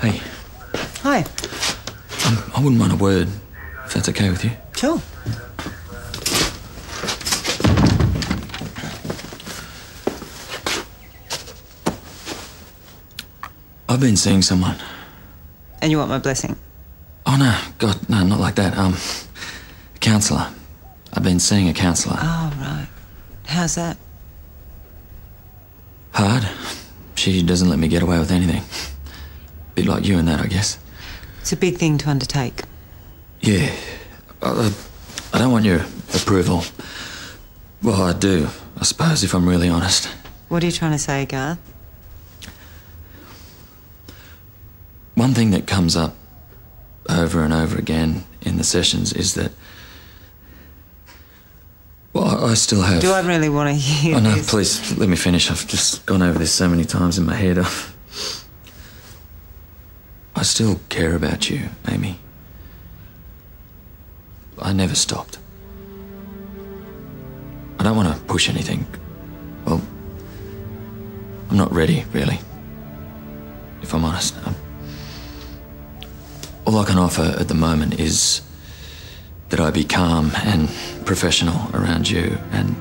Hey, Hi. um, I wouldn't mind a word, if that's okay with you. Sure. I've been seeing someone. And you want my blessing? Oh, no, God, no, not like that. Um, a counsellor. I've been seeing a counsellor. Oh, right. How's that? Hard. She doesn't let me get away with anything. Bit like you and that, I guess. It's a big thing to undertake. Yeah. I, I don't want your approval. Well, I do, I suppose, if I'm really honest. What are you trying to say, Garth? One thing that comes up over and over again in the sessions is that. Well, I I still have. Do I really want to hear Oh, no, this? please, let me finish. I've just gone over this so many times in my head. I still care about you, Amy. I never stopped. I don't want to push anything. Well, I'm not ready, really. If I'm honest. Um, all I can offer at the moment is that I be calm and professional around you, and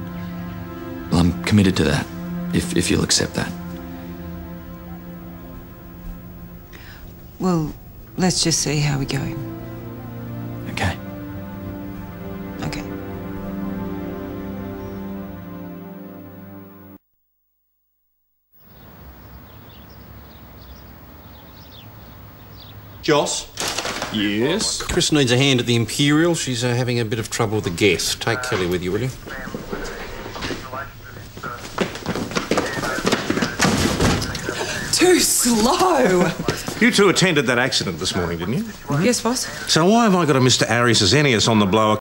well, I'm committed to that, if, if you'll accept that. Well, let's just see how we go. Okay. Okay. Joss? Yes? Chris needs a hand at the Imperial. She's uh, having a bit of trouble with the guest. Take Kelly with you, will you? Too slow. You two attended that accident this morning, didn't you? Yes, boss. So why have I got a Mr. Arias Azenius on the blower